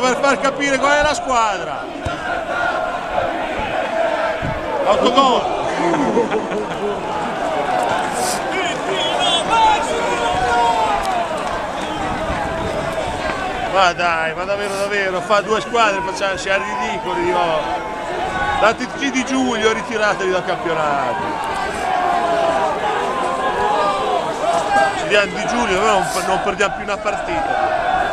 per far capire qual è la squadra. Autogol. Ma dai, ma davvero davvero, fa due squadre, facciamo, siamo ridicoli. Oh. Dateci di Giulio, ritiratevi dal campionato. Ci diamo di Giulio, noi non, non perdiamo più una partita.